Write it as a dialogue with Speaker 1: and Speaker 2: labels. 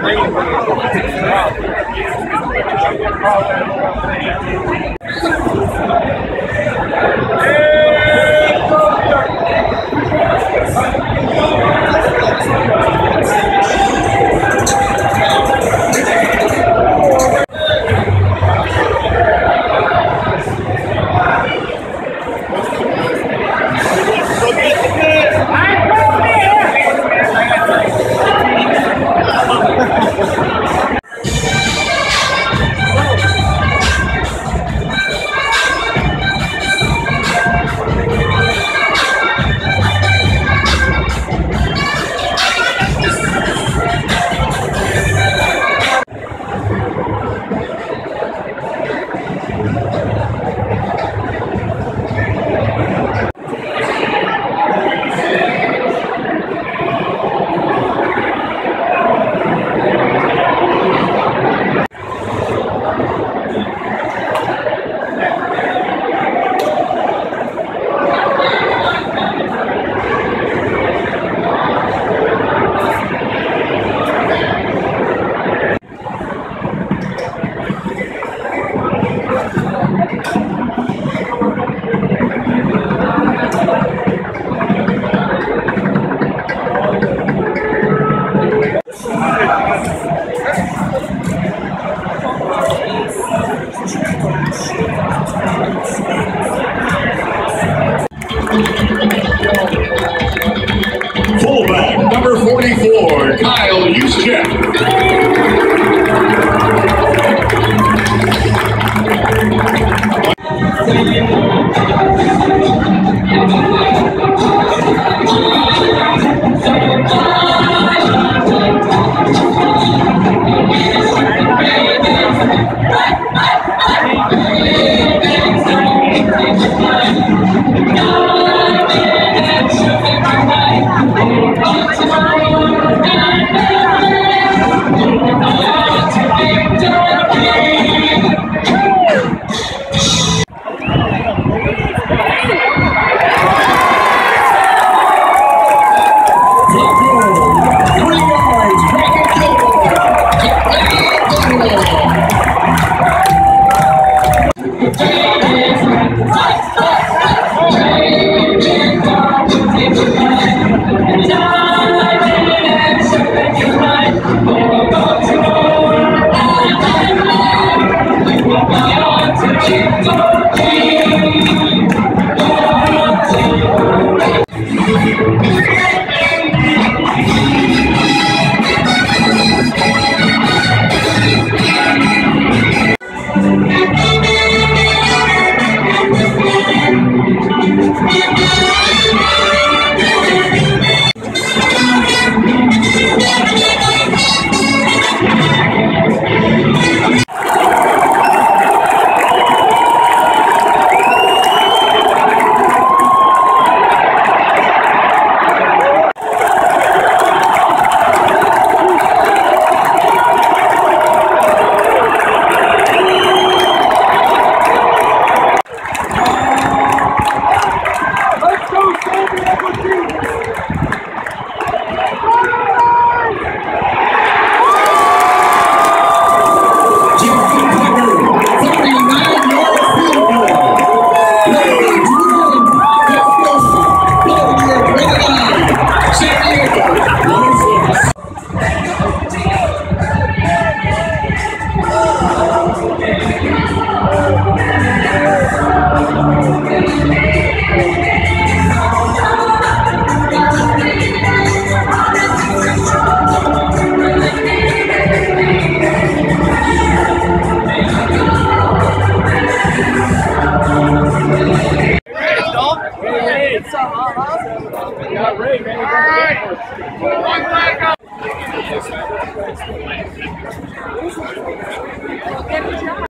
Speaker 1: Fullback Kyle
Speaker 2: One Good job.